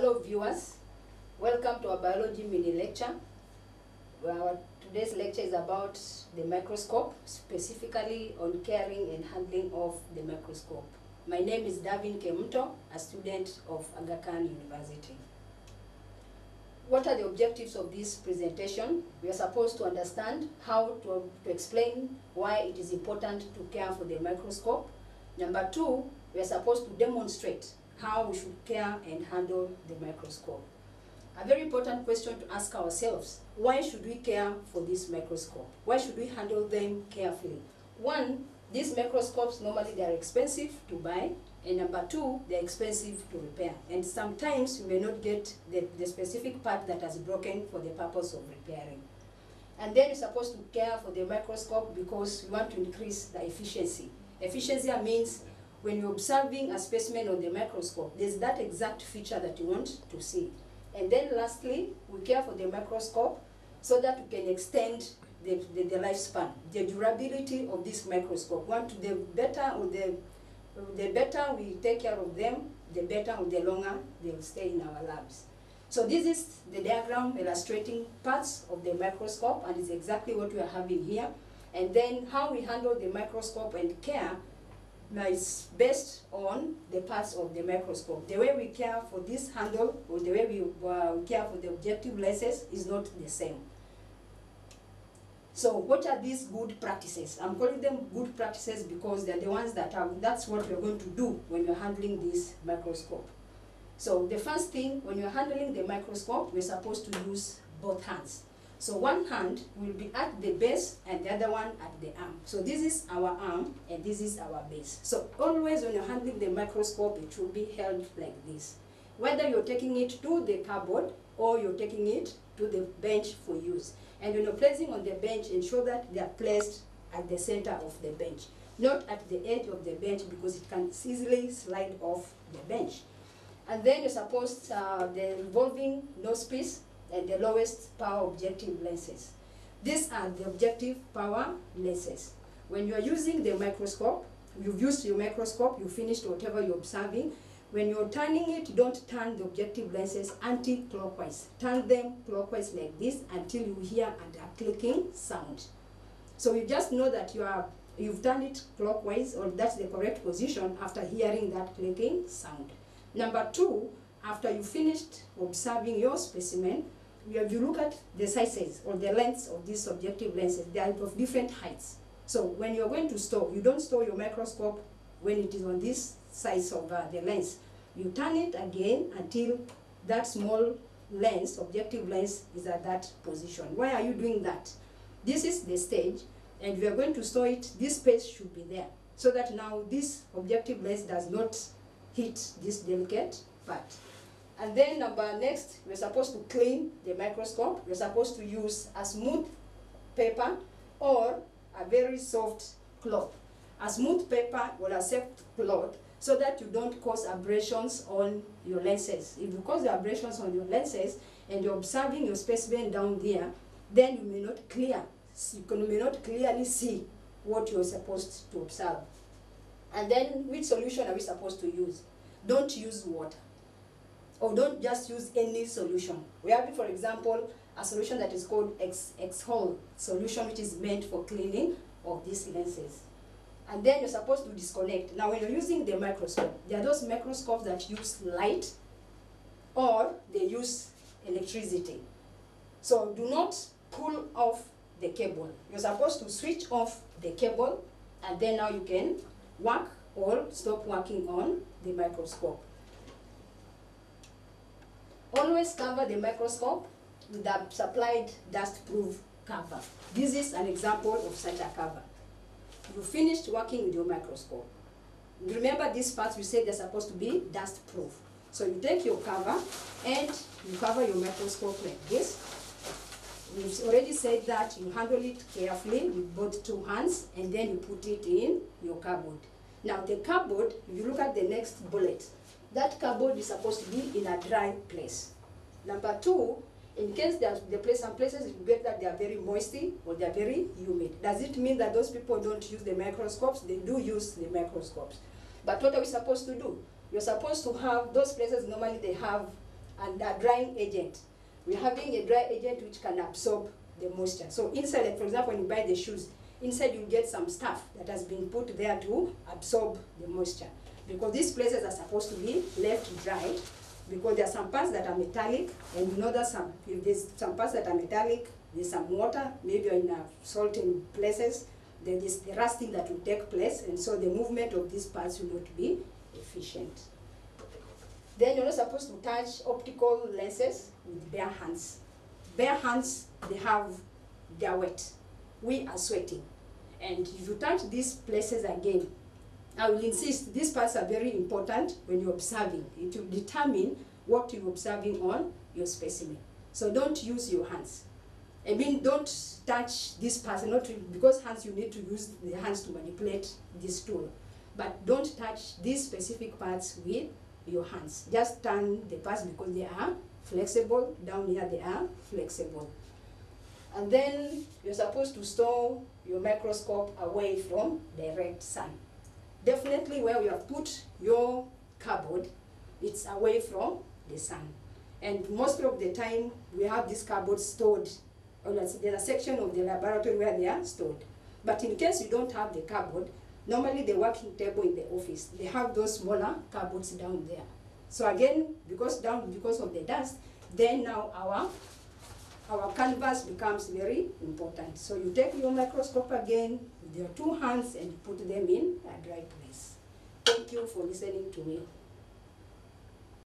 Hello viewers, welcome to our biology mini lecture. Our today's lecture is about the microscope, specifically on caring and handling of the microscope. My name is Davin Kemunto, a student of Aga Khan University. What are the objectives of this presentation? We are supposed to understand how to, to explain why it is important to care for the microscope. Number two, we are supposed to demonstrate how we should care and handle the microscope. A very important question to ask ourselves, why should we care for this microscope? Why should we handle them carefully? One, these microscopes normally they are expensive to buy, and number two, they're expensive to repair. And sometimes you may not get the, the specific part that has broken for the purpose of repairing. And then you're supposed to care for the microscope because you want to increase the efficiency. Efficiency means when you're observing a specimen on the microscope, there's that exact feature that you want to see. And then lastly, we care for the microscope so that we can extend the, the, the lifespan, the durability of this microscope. One, the better or the, the better we take care of them, the better or the longer they'll stay in our labs. So this is the diagram illustrating parts of the microscope and it's exactly what we are having here. And then how we handle the microscope and care now it's based on the parts of the microscope. The way we care for this handle or the way we uh, care for the objective lenses is not the same. So what are these good practices? I'm calling them good practices because they're the ones that are, that's what we're going to do when you're handling this microscope. So the first thing, when you're handling the microscope, we're supposed to use both hands. So one hand will be at the base and the other one at the arm. So this is our arm and this is our base. So always when you're handling the microscope, it will be held like this. Whether you're taking it to the cupboard or you're taking it to the bench for use. And when you're placing on the bench, ensure that they are placed at the center of the bench, not at the edge of the bench because it can easily slide off the bench. And then you're supposed, uh, the revolving nose piece and the lowest power objective lenses. These are the objective power lenses. When you are using the microscope, you've used your microscope, you finished whatever you're observing. When you're turning it, don't turn the objective lenses anti-clockwise. Turn them clockwise like this until you hear a clicking sound. So you just know that you are, you've turned it clockwise or that's the correct position after hearing that clicking sound. Number two, after you finished observing your specimen, if you look at the sizes or the lengths of these objective lenses, they are of different heights. So when you're going to store, you don't store your microscope when it is on this size of uh, the lens. You turn it again until that small lens, objective lens, is at that position. Why are you doing that? This is the stage, and we are going to store it, this space should be there, so that now this objective lens does not hit this delicate part. And then number next, we're supposed to clean the microscope. We're supposed to use a smooth paper or a very soft cloth. A smooth paper or a soft cloth so that you don't cause abrasions on your lenses. If you cause the abrasions on your lenses and you're observing your specimen down there, then you may not clear, you may not clearly see what you're supposed to observe. And then which solution are we supposed to use? Don't use water or don't just use any solution. We have, for example, a solution that is called X, X-Hol solution, which is meant for cleaning of these lenses. And then you're supposed to disconnect. Now, when you're using the microscope, there are those microscopes that use light or they use electricity. So do not pull off the cable. You're supposed to switch off the cable and then now you can work or stop working on the microscope. Always cover the microscope with a supplied dust-proof cover. This is an example of such a cover. You finished working with your microscope. Remember these parts we said they're supposed to be dust-proof. So you take your cover and you cover your microscope like this. We've already said that you handle it carefully with both two hands and then you put it in your cupboard. Now the cupboard, if you look at the next bullet, that cupboard is supposed to be in a dry place. Number two, in case there's the place, some places you get that they are very moisty or they are very humid. Does it mean that those people don't use the microscopes? They do use the microscopes. But what are we supposed to do? You're supposed to have, those places normally they have a drying agent. We're having a dry agent which can absorb the moisture. So inside, for example, when you buy the shoes, inside you get some stuff that has been put there to absorb the moisture. Because these places are supposed to be left dry because there are some parts that are metallic and you know that some, if there's some parts that are metallic, there's some water, maybe in a salting places, then there is the rusting that will take place and so the movement of these parts will not be efficient. Then you're not supposed to touch optical lenses with bare hands. Bare hands, they have, they are wet. We are sweating. And if you touch these places again, I will insist, these parts are very important when you're observing. It will determine what you're observing on your specimen. So don't use your hands. I mean, don't touch this parts, not to, because hands you need to use the hands to manipulate this tool. But don't touch these specific parts with your hands. Just turn the parts because they are flexible. Down here they are flexible. And then you're supposed to store your microscope away from direct sun. Definitely where you have put your cardboard, it's away from the sun. And most of the time, we have this cardboard stored, or there's a section of the laboratory where they are stored. But in case you don't have the cardboard, normally the working table in the office, they have those smaller cupboards down there. So again, because down, because of the dust, then now our our canvas becomes very important. So you take your microscope again with your two hands and put them in a dry place. Thank you for listening to me.